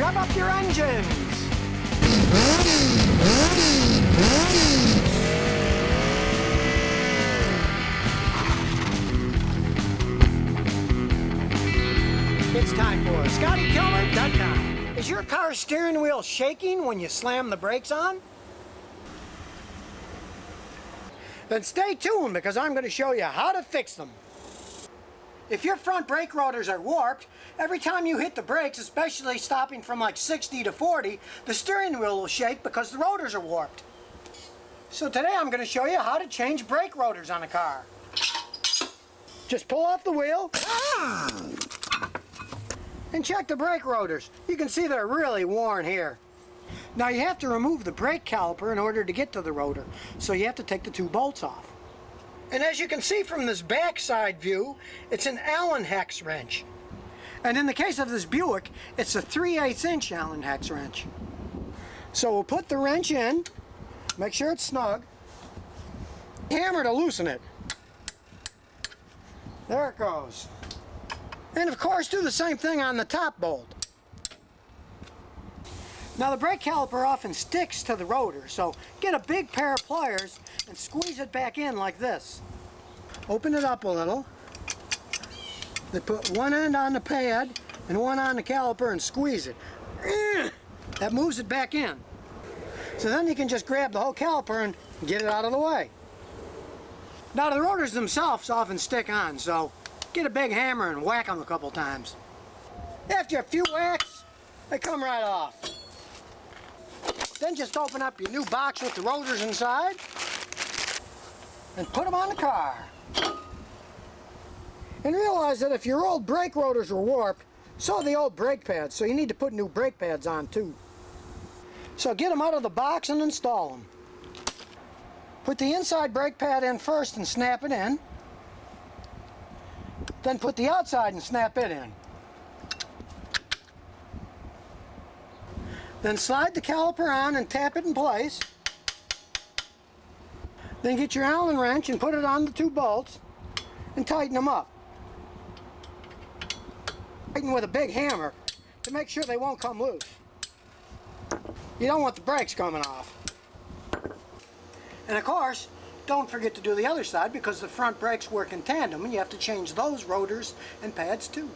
rev up your engines. It's time for ScottyKilmer.com. Is your car's steering wheel shaking when you slam the brakes on? Then stay tuned because I'm going to show you how to fix them. If your front brake rotors are warped, every time you hit the brakes, especially stopping from like 60 to 40, the steering wheel will shake because the rotors are warped. So today I'm going to show you how to change brake rotors on a car. Just pull off the wheel and check the brake rotors. You can see they're really worn here. Now you have to remove the brake caliper in order to get to the rotor, so you have to take the two bolts off. And as you can see from this backside view, it's an Allen hex wrench. And in the case of this Buick, it's a 3 8 inch Allen hex wrench. So we'll put the wrench in, make sure it's snug, hammer to loosen it. There it goes. And of course do the same thing on the top bolt. Now the brake caliper often sticks to the rotor, so get a big pair of pliers and squeeze it back in like this. Open it up a little. Then put one end on the pad and one on the caliper and squeeze it. That moves it back in. So then you can just grab the whole caliper and get it out of the way. Now the rotors themselves often stick on, so get a big hammer and whack them a couple times. After a few whacks, they come right off. Then just open up your new box with the rotors inside and put them on the car. And realize that if your old brake rotors were warped, so are the old brake pads, so you need to put new brake pads on too. So get them out of the box and install them. Put the inside brake pad in first and snap it in. Then put the outside and snap it in. Then slide the caliper on and tap it in place. Then get your Allen wrench and put it on the two bolts and tighten them up. Tighten with a big hammer to make sure they won't come loose. You don't want the brakes coming off. And of course, don't forget to do the other side because the front brakes work in tandem and you have to change those rotors and pads too.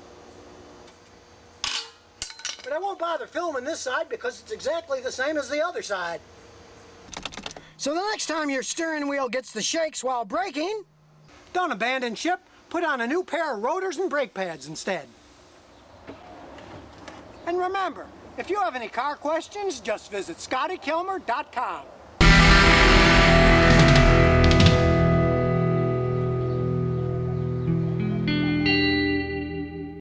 But I won't bother filming this side because it's exactly the same as the other side. So the next time your steering wheel gets the shakes while braking, don't abandon ship, put on a new pair of rotors and brake pads instead. And remember, if you have any car questions, just visit ScottyKilmer.com.